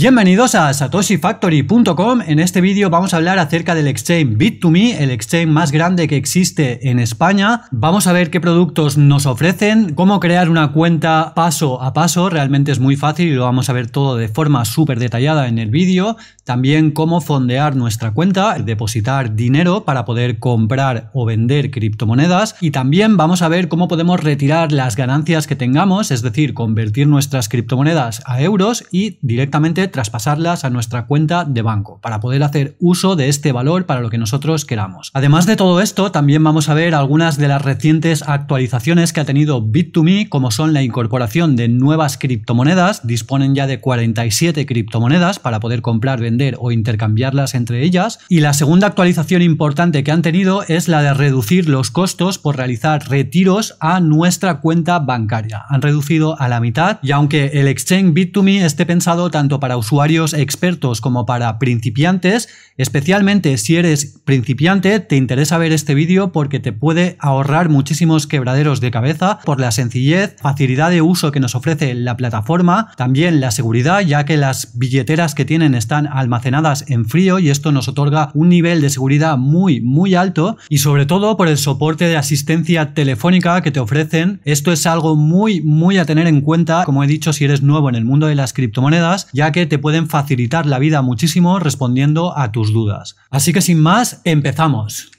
Bienvenidos a satoshifactory.com. En este vídeo vamos a hablar acerca del exchange Bit2Me, el exchange más grande que existe en España. Vamos a ver qué productos nos ofrecen, cómo crear una cuenta paso a paso, realmente es muy fácil y lo vamos a ver todo de forma súper detallada en el vídeo. También cómo fondear nuestra cuenta, depositar dinero para poder comprar o vender criptomonedas y también vamos a ver cómo podemos retirar las ganancias que tengamos, es decir, convertir nuestras criptomonedas a euros y directamente traspasarlas a nuestra cuenta de banco para poder hacer uso de este valor para lo que nosotros queramos. Además de todo esto, también vamos a ver algunas de las recientes actualizaciones que ha tenido Bit2Me, como son la incorporación de nuevas criptomonedas, disponen ya de 47 criptomonedas para poder comprar, vender o intercambiarlas entre ellas. Y la segunda actualización importante que han tenido es la de reducir los costos por realizar retiros a nuestra cuenta bancaria. Han reducido a la mitad y aunque el exchange Bit2Me esté pensado tanto para usuarios expertos como para principiantes. Especialmente si eres principiante, te interesa ver este vídeo porque te puede ahorrar muchísimos quebraderos de cabeza por la sencillez, facilidad de uso que nos ofrece la plataforma, también la seguridad, ya que las billeteras que tienen están almacenadas en frío y esto nos otorga un nivel de seguridad muy, muy alto y sobre todo por el soporte de asistencia telefónica que te ofrecen. Esto es algo muy, muy a tener en cuenta, como he dicho, si eres nuevo en el mundo de las criptomonedas, ya que te pueden facilitar la vida muchísimo respondiendo a tus dudas. Así que sin más, empezamos.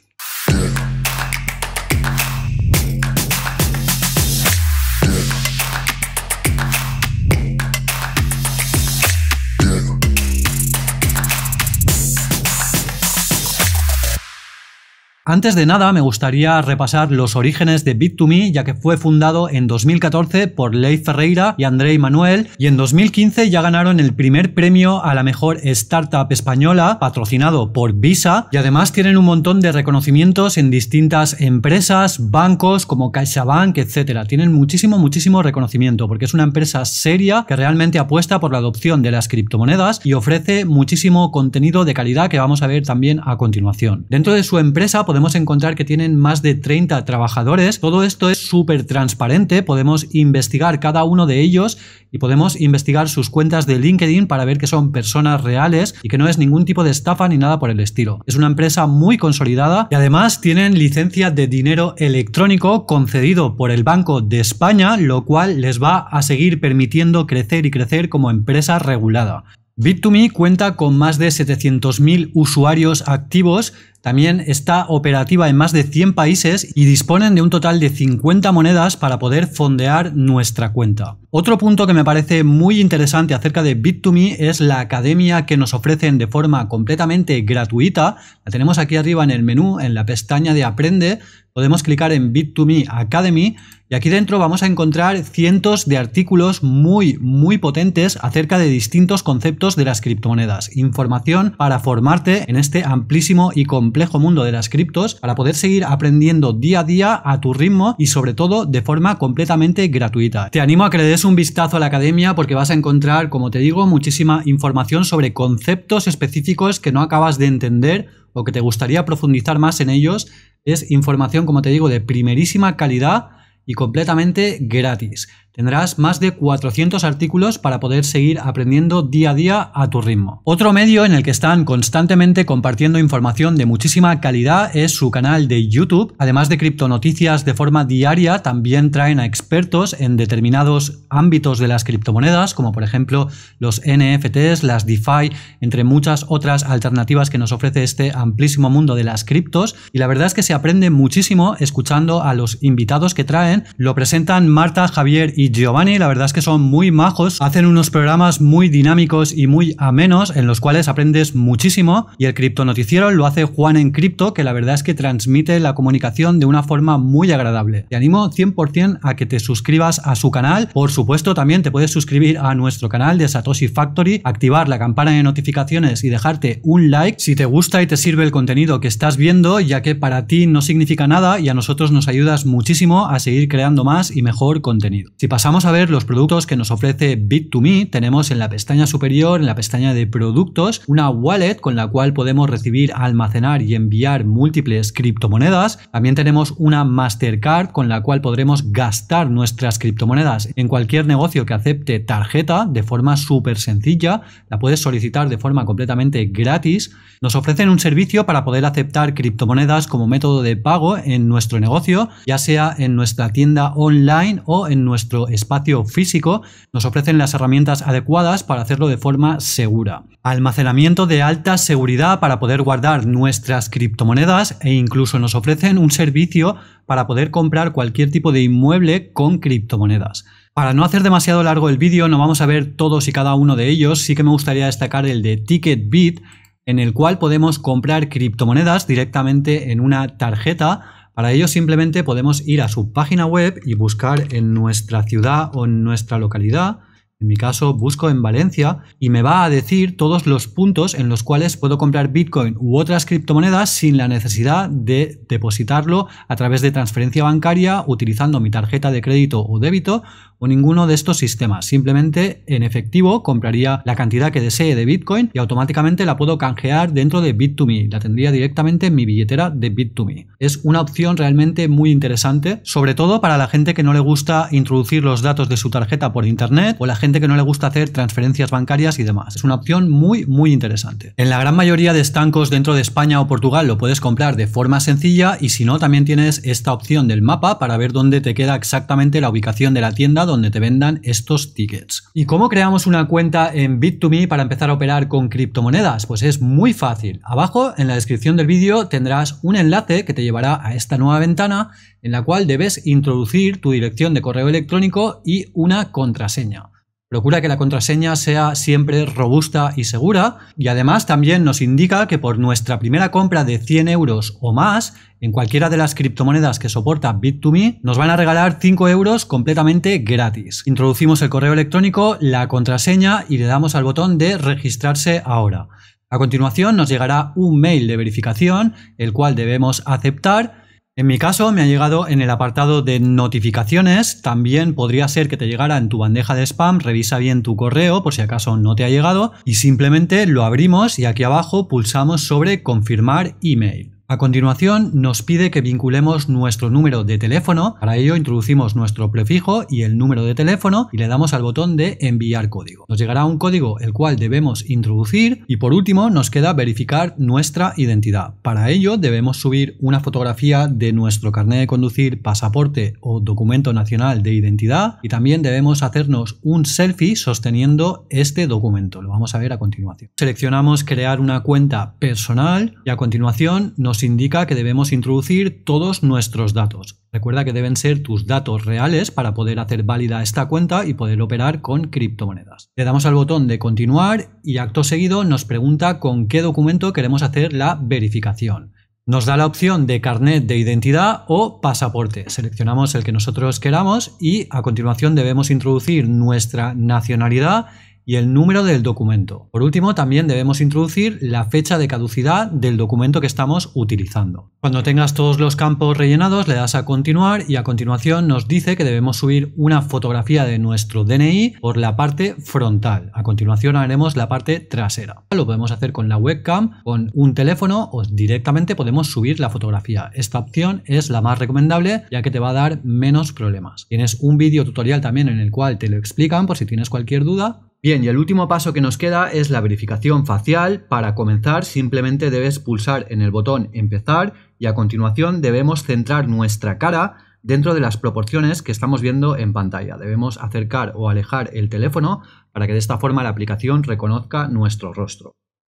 Antes de nada, me gustaría repasar los orígenes de Bit2Me, ya que fue fundado en 2014 por Leif Ferreira y Andrei Manuel, y en 2015 ya ganaron el primer premio a la mejor startup española, patrocinado por Visa, y además tienen un montón de reconocimientos en distintas empresas, bancos como CaixaBank, etc. Tienen muchísimo, muchísimo reconocimiento, porque es una empresa seria que realmente apuesta por la adopción de las criptomonedas y ofrece muchísimo contenido de calidad que vamos a ver también a continuación. Dentro de su empresa podemos podemos encontrar que tienen más de 30 trabajadores. Todo esto es súper transparente, podemos investigar cada uno de ellos y podemos investigar sus cuentas de LinkedIn para ver que son personas reales y que no es ningún tipo de estafa ni nada por el estilo. Es una empresa muy consolidada y además tienen licencia de dinero electrónico concedido por el Banco de España, lo cual les va a seguir permitiendo crecer y crecer como empresa regulada. Bit2Me cuenta con más de 700.000 usuarios activos también está operativa en más de 100 países y disponen de un total de 50 monedas para poder fondear nuestra cuenta. Otro punto que me parece muy interesante acerca de Bit2Me es la academia que nos ofrecen de forma completamente gratuita. La tenemos aquí arriba en el menú, en la pestaña de Aprende. Podemos clicar en Bit2Me Academy y aquí dentro vamos a encontrar cientos de artículos muy, muy potentes acerca de distintos conceptos de las criptomonedas. Información para formarte en este amplísimo y complejo mundo de las criptos para poder seguir aprendiendo día a día a tu ritmo y sobre todo de forma completamente gratuita. Te animo a que le des un vistazo a la academia porque vas a encontrar, como te digo, muchísima información sobre conceptos específicos que no acabas de entender o que te gustaría profundizar más en ellos. Es información, como te digo, de primerísima calidad y completamente gratis. Tendrás más de 400 artículos para poder seguir aprendiendo día a día a tu ritmo. Otro medio en el que están constantemente compartiendo información de muchísima calidad es su canal de YouTube. Además de criptonoticias de forma diaria, también traen a expertos en determinados ámbitos de las criptomonedas, como por ejemplo los NFTs, las DeFi, entre muchas otras alternativas que nos ofrece este amplísimo mundo de las criptos. Y la verdad es que se aprende muchísimo escuchando a los invitados que traen. Lo presentan Marta, Javier y Giovanni, la verdad es que son muy majos, hacen unos programas muy dinámicos y muy amenos en los cuales aprendes muchísimo y el cripto noticiero lo hace Juan en Cripto, que la verdad es que transmite la comunicación de una forma muy agradable. Te animo 100% a que te suscribas a su canal, por supuesto también te puedes suscribir a nuestro canal de Satoshi Factory, activar la campana de notificaciones y dejarte un like si te gusta y te sirve el contenido que estás viendo, ya que para ti no significa nada y a nosotros nos ayudas muchísimo a seguir creando más y mejor contenido. Pasamos a ver los productos que nos ofrece Bit2Me, tenemos en la pestaña superior, en la pestaña de productos, una wallet con la cual podemos recibir, almacenar y enviar múltiples criptomonedas. También tenemos una Mastercard con la cual podremos gastar nuestras criptomonedas en cualquier negocio que acepte tarjeta de forma súper sencilla. La puedes solicitar de forma completamente gratis. Nos ofrecen un servicio para poder aceptar criptomonedas como método de pago en nuestro negocio, ya sea en nuestra tienda online o en espacio físico. Nos ofrecen las herramientas adecuadas para hacerlo de forma segura. Almacenamiento de alta seguridad para poder guardar nuestras criptomonedas e incluso nos ofrecen un servicio para poder comprar cualquier tipo de inmueble con criptomonedas. Para no hacer demasiado largo el vídeo, no vamos a ver todos y cada uno de ellos, sí que me gustaría destacar el de TicketBit, en el cual podemos comprar criptomonedas directamente en una tarjeta. Para ello simplemente podemos ir a su página web y buscar en nuestra ciudad o en nuestra localidad. En mi caso, busco en Valencia y me va a decir todos los puntos en los cuales puedo comprar Bitcoin u otras criptomonedas sin la necesidad de depositarlo a través de transferencia bancaria utilizando mi tarjeta de crédito o débito o ninguno de estos sistemas. Simplemente en efectivo compraría la cantidad que desee de Bitcoin y automáticamente la puedo canjear dentro de Bit2Me. La tendría directamente en mi billetera de Bit2Me. Es una opción realmente muy interesante, sobre todo para la gente que no le gusta introducir los datos de su tarjeta por internet o la gente que no le gusta hacer transferencias bancarias y demás. Es una opción muy, muy interesante. En la gran mayoría de estancos dentro de España o Portugal lo puedes comprar de forma sencilla y si no, también tienes esta opción del mapa para ver dónde te queda exactamente la ubicación de la tienda donde te vendan estos tickets. ¿Y cómo creamos una cuenta en Bit2Me para empezar a operar con criptomonedas? Pues es muy fácil. Abajo en la descripción del vídeo tendrás un enlace que te llevará a esta nueva ventana en la cual debes introducir tu dirección de correo electrónico y una contraseña. Procura que la contraseña sea siempre robusta y segura y además también nos indica que por nuestra primera compra de 100 euros o más en cualquiera de las criptomonedas que soporta Bit2Me nos van a regalar 5 euros completamente gratis. Introducimos el correo electrónico, la contraseña y le damos al botón de registrarse ahora. A continuación nos llegará un mail de verificación el cual debemos aceptar en mi caso me ha llegado en el apartado de notificaciones, también podría ser que te llegara en tu bandeja de spam, revisa bien tu correo por si acaso no te ha llegado. Y simplemente lo abrimos y aquí abajo pulsamos sobre confirmar email. A continuación nos pide que vinculemos nuestro número de teléfono, para ello introducimos nuestro prefijo y el número de teléfono y le damos al botón de enviar código. Nos llegará un código el cual debemos introducir y por último nos queda verificar nuestra identidad. Para ello debemos subir una fotografía de nuestro carnet de conducir, pasaporte o documento nacional de identidad y también debemos hacernos un selfie sosteniendo este documento. Lo vamos a ver a continuación. Seleccionamos crear una cuenta personal y a continuación nos indica que debemos introducir todos nuestros datos. Recuerda que deben ser tus datos reales para poder hacer válida esta cuenta y poder operar con criptomonedas. Le damos al botón de continuar y acto seguido nos pregunta con qué documento queremos hacer la verificación. Nos da la opción de carnet de identidad o pasaporte. Seleccionamos el que nosotros queramos y a continuación debemos introducir nuestra nacionalidad y el número del documento. Por último, también debemos introducir la fecha de caducidad del documento que estamos utilizando. Cuando tengas todos los campos rellenados, le das a continuar y a continuación nos dice que debemos subir una fotografía de nuestro DNI por la parte frontal. A continuación haremos la parte trasera. Lo podemos hacer con la webcam, con un teléfono o directamente podemos subir la fotografía. Esta opción es la más recomendable ya que te va a dar menos problemas. Tienes un vídeo tutorial también en el cual te lo explican por si tienes cualquier duda Bien, y el último paso que nos queda es la verificación facial. Para comenzar simplemente debes pulsar en el botón empezar y a continuación debemos centrar nuestra cara dentro de las proporciones que estamos viendo en pantalla. Debemos acercar o alejar el teléfono para que de esta forma la aplicación reconozca nuestro rostro.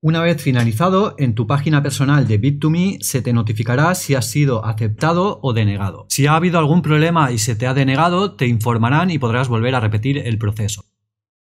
Una vez finalizado, en tu página personal de Bit2Me se te notificará si has sido aceptado o denegado. Si ha habido algún problema y se te ha denegado, te informarán y podrás volver a repetir el proceso.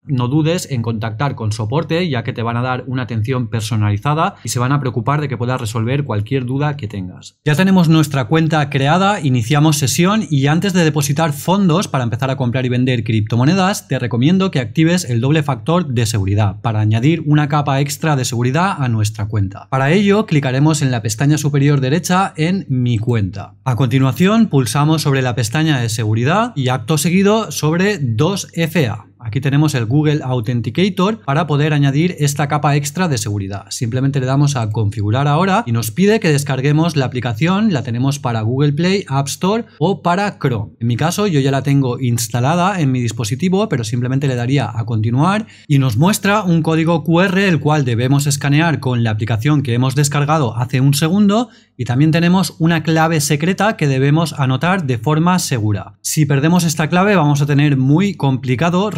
No dudes en contactar con soporte ya que te van a dar una atención personalizada y se van a preocupar de que puedas resolver cualquier duda que tengas. Ya tenemos nuestra cuenta creada, iniciamos sesión y antes de depositar fondos para empezar a comprar y vender criptomonedas te recomiendo que actives el doble factor de seguridad para añadir una capa extra de seguridad a nuestra cuenta. Para ello clicaremos en la pestaña superior derecha en mi cuenta. A continuación pulsamos sobre la pestaña de seguridad y acto seguido sobre 2FA. Aquí tenemos el Google Authenticator para poder añadir esta capa extra de seguridad. Simplemente le damos a configurar ahora y nos pide que descarguemos la aplicación, la tenemos para Google Play, App Store o para Chrome. En mi caso yo ya la tengo instalada en mi dispositivo, pero simplemente le daría a continuar y nos muestra un código QR el cual debemos escanear con la aplicación que hemos descargado hace un segundo y también tenemos una clave secreta que debemos anotar de forma segura. Si perdemos esta clave vamos a tener muy complicado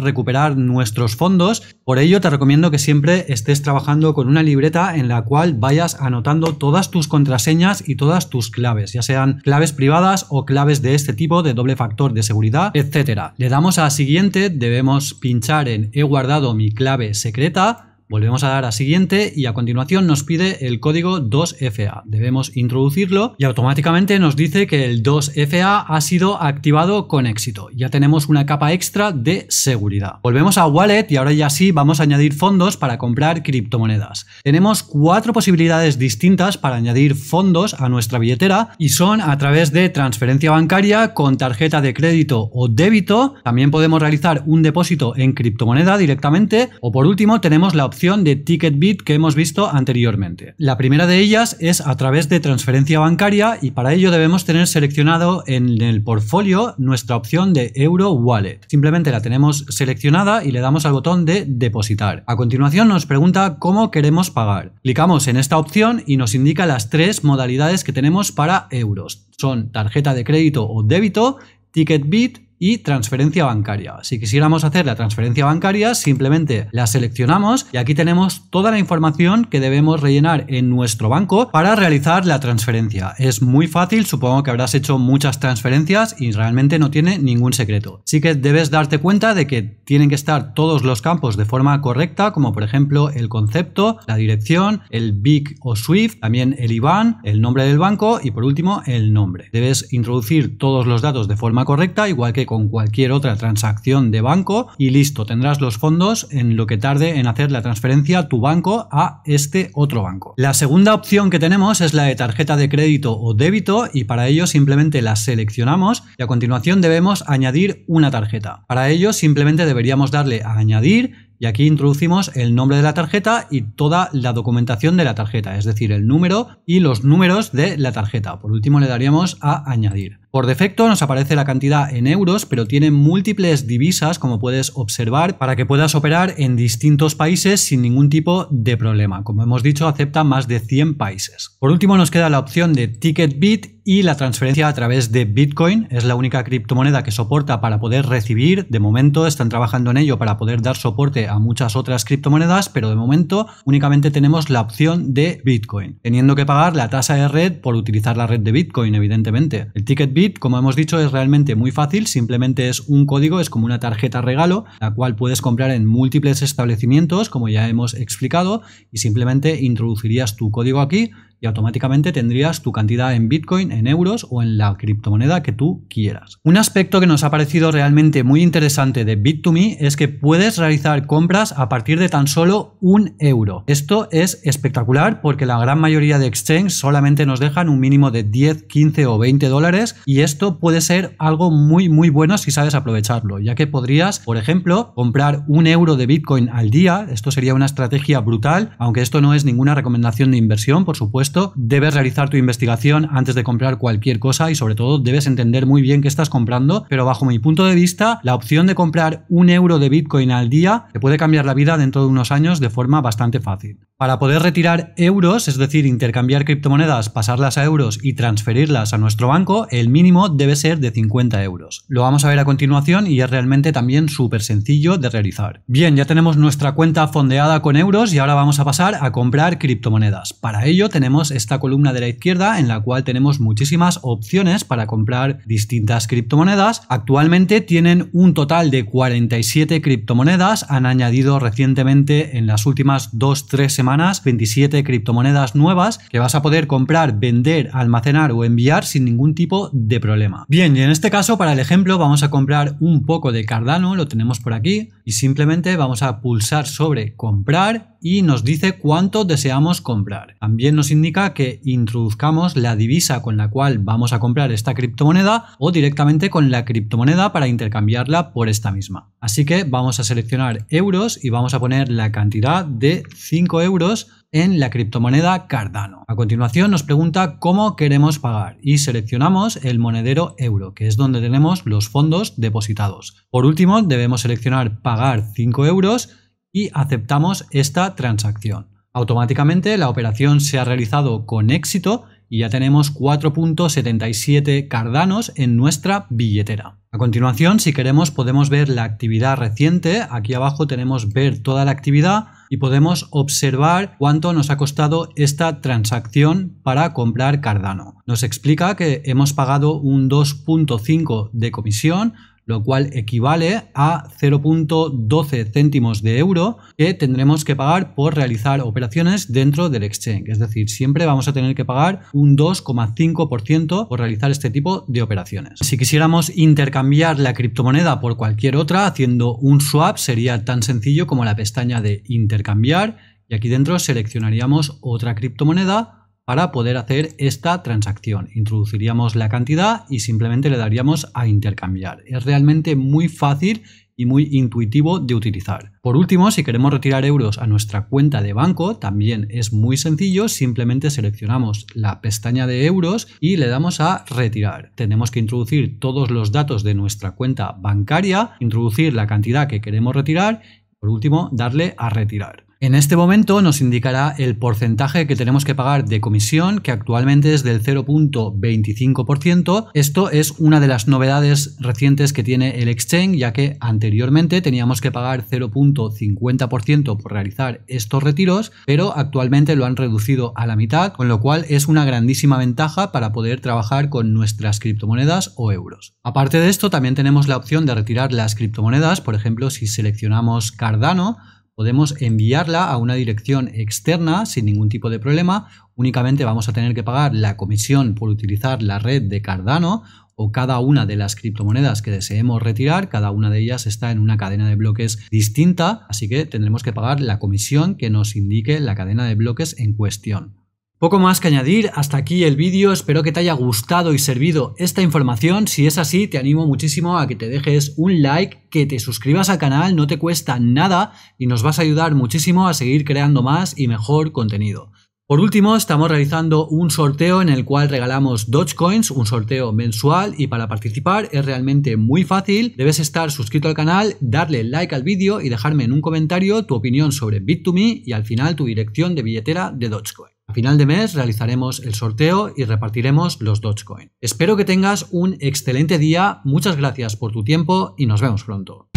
nuestros fondos, por ello te recomiendo que siempre estés trabajando con una libreta en la cual vayas anotando todas tus contraseñas y todas tus claves, ya sean claves privadas o claves de este tipo de doble factor de seguridad, etcétera. Le damos a siguiente, debemos pinchar en he guardado mi clave secreta, Volvemos a dar a siguiente y a continuación nos pide el código 2FA. Debemos introducirlo y automáticamente nos dice que el 2FA ha sido activado con éxito. Ya tenemos una capa extra de seguridad. Volvemos a Wallet y ahora ya sí vamos a añadir fondos para comprar criptomonedas. Tenemos cuatro posibilidades distintas para añadir fondos a nuestra billetera y son a través de transferencia bancaria con tarjeta de crédito o débito. También podemos realizar un depósito en criptomoneda directamente o por último tenemos la opción de TicketBit que hemos visto anteriormente. La primera de ellas es a través de transferencia bancaria y para ello debemos tener seleccionado en el portfolio nuestra opción de Euro Wallet. Simplemente la tenemos seleccionada y le damos al botón de depositar. A continuación nos pregunta cómo queremos pagar. Clicamos en esta opción y nos indica las tres modalidades que tenemos para euros. Son tarjeta de crédito o débito, TicketBit y transferencia bancaria. Si quisiéramos hacer la transferencia bancaria, simplemente la seleccionamos y aquí tenemos toda la información que debemos rellenar en nuestro banco para realizar la transferencia. Es muy fácil, supongo que habrás hecho muchas transferencias y realmente no tiene ningún secreto. Sí que debes darte cuenta de que tienen que estar todos los campos de forma correcta, como por ejemplo el concepto, la dirección, el BIC o SWIFT, también el IBAN, el nombre del banco y por último el nombre. Debes introducir todos los datos de forma correcta, igual que con cualquier otra transacción de banco y listo, tendrás los fondos en lo que tarde en hacer la transferencia a tu banco a este otro banco. La segunda opción que tenemos es la de tarjeta de crédito o débito y para ello simplemente la seleccionamos y a continuación debemos añadir una tarjeta. Para ello simplemente deberíamos darle a añadir y aquí introducimos el nombre de la tarjeta y toda la documentación de la tarjeta, es decir, el número y los números de la tarjeta. Por último le daríamos a añadir. Por defecto nos aparece la cantidad en euros, pero tiene múltiples divisas, como puedes observar, para que puedas operar en distintos países sin ningún tipo de problema. Como hemos dicho, acepta más de 100 países. Por último nos queda la opción de TicketBit y la transferencia a través de Bitcoin. Es la única criptomoneda que soporta para poder recibir. De momento están trabajando en ello para poder dar soporte a muchas otras criptomonedas, pero de momento únicamente tenemos la opción de Bitcoin, teniendo que pagar la tasa de red por utilizar la red de Bitcoin, evidentemente. El TicketBit, como hemos dicho, es realmente muy fácil, simplemente es un código, es como una tarjeta regalo, la cual puedes comprar en múltiples establecimientos, como ya hemos explicado, y simplemente introducirías tu código aquí y automáticamente tendrías tu cantidad en Bitcoin, en euros o en la criptomoneda que tú quieras. Un aspecto que nos ha parecido realmente muy interesante de Bit2Me es que puedes realizar compras a partir de tan solo un euro. Esto es espectacular porque la gran mayoría de exchange solamente nos dejan un mínimo de 10, 15 o 20 dólares y esto puede ser algo muy muy bueno si sabes aprovecharlo, ya que podrías, por ejemplo, comprar un euro de Bitcoin al día. Esto sería una estrategia brutal, aunque esto no es ninguna recomendación de inversión, por supuesto debes realizar tu investigación antes de comprar cualquier cosa y sobre todo debes entender muy bien qué estás comprando, pero bajo mi punto de vista, la opción de comprar un euro de Bitcoin al día te puede cambiar la vida dentro de unos años de forma bastante fácil. Para poder retirar euros, es decir, intercambiar criptomonedas, pasarlas a euros y transferirlas a nuestro banco, el mínimo debe ser de 50 euros. Lo vamos a ver a continuación y es realmente también súper sencillo de realizar. Bien, ya tenemos nuestra cuenta fondeada con euros y ahora vamos a pasar a comprar criptomonedas. Para ello tenemos esta columna de la izquierda en la cual tenemos muchísimas opciones para comprar distintas criptomonedas. Actualmente tienen un total de 47 criptomonedas, han añadido recientemente en las últimas 2-3 semanas 27 criptomonedas nuevas que vas a poder comprar, vender, almacenar o enviar sin ningún tipo de problema. Bien, y en este caso para el ejemplo vamos a comprar un poco de Cardano, lo tenemos por aquí, y simplemente vamos a pulsar sobre comprar y nos dice cuánto deseamos comprar. También nos indica que introduzcamos la divisa con la cual vamos a comprar esta criptomoneda o directamente con la criptomoneda para intercambiarla por esta misma. Así que vamos a seleccionar euros y vamos a poner la cantidad de 5 euros en la criptomoneda Cardano. A continuación nos pregunta cómo queremos pagar y seleccionamos el monedero euro, que es donde tenemos los fondos depositados. Por último, debemos seleccionar pagar 5 euros y aceptamos esta transacción. Automáticamente la operación se ha realizado con éxito y ya tenemos 4.77 cardanos en nuestra billetera. A continuación, si queremos, podemos ver la actividad reciente. Aquí abajo tenemos ver toda la actividad y podemos observar cuánto nos ha costado esta transacción para comprar Cardano. Nos explica que hemos pagado un 2.5 de comisión, lo cual equivale a 0.12 céntimos de euro que tendremos que pagar por realizar operaciones dentro del exchange. Es decir, siempre vamos a tener que pagar un 2,5% por realizar este tipo de operaciones. Si quisiéramos intercambiar la criptomoneda por cualquier otra haciendo un swap sería tan sencillo como la pestaña de intercambiar y aquí dentro seleccionaríamos otra criptomoneda para poder hacer esta transacción. Introduciríamos la cantidad y simplemente le daríamos a intercambiar. Es realmente muy fácil y muy intuitivo de utilizar. Por último, si queremos retirar euros a nuestra cuenta de banco, también es muy sencillo, simplemente seleccionamos la pestaña de euros y le damos a retirar. Tenemos que introducir todos los datos de nuestra cuenta bancaria, introducir la cantidad que queremos retirar y por último darle a retirar. En este momento nos indicará el porcentaje que tenemos que pagar de comisión, que actualmente es del 0.25%. Esto es una de las novedades recientes que tiene el exchange, ya que anteriormente teníamos que pagar 0.50% por realizar estos retiros, pero actualmente lo han reducido a la mitad, con lo cual es una grandísima ventaja para poder trabajar con nuestras criptomonedas o euros. Aparte de esto, también tenemos la opción de retirar las criptomonedas, por ejemplo, si seleccionamos Cardano, podemos enviarla a una dirección externa sin ningún tipo de problema. Únicamente vamos a tener que pagar la comisión por utilizar la red de Cardano o cada una de las criptomonedas que deseemos retirar, cada una de ellas está en una cadena de bloques distinta, así que tendremos que pagar la comisión que nos indique la cadena de bloques en cuestión. Poco más que añadir, hasta aquí el vídeo, espero que te haya gustado y servido esta información, si es así te animo muchísimo a que te dejes un like, que te suscribas al canal, no te cuesta nada y nos vas a ayudar muchísimo a seguir creando más y mejor contenido. Por último, estamos realizando un sorteo en el cual regalamos Dogecoins, un sorteo mensual y para participar es realmente muy fácil. Debes estar suscrito al canal, darle like al vídeo y dejarme en un comentario tu opinión sobre Bit2Me y al final tu dirección de billetera de Dogecoin. A final de mes realizaremos el sorteo y repartiremos los Dogecoin. Espero que tengas un excelente día, muchas gracias por tu tiempo y nos vemos pronto.